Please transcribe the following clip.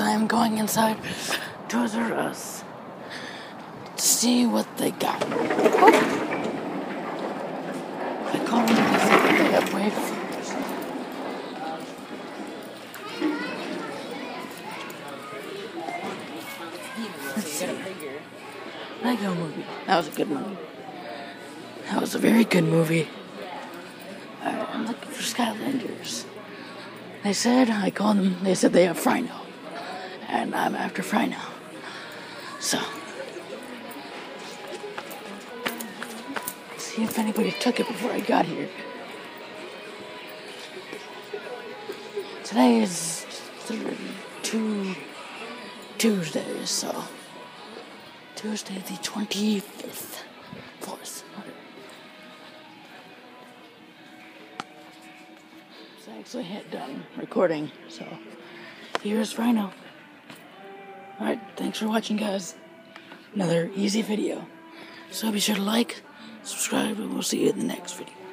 I'm going inside Toys R Us to see what they got. Oh. I said that they have see. Lego movie. That was a good movie. That was a very good movie. I'm looking for Skylanders. They said, I called them, they said they have Fryno. And I'm after Fryno. So, see if anybody took it before I got here. Today is two Tuesdays, so Tuesday the 25th. Fourth. I actually had done recording, so here's Fryno. Alright, thanks for watching, guys. Another easy video. So be sure to like, subscribe, and we'll see you in the next video.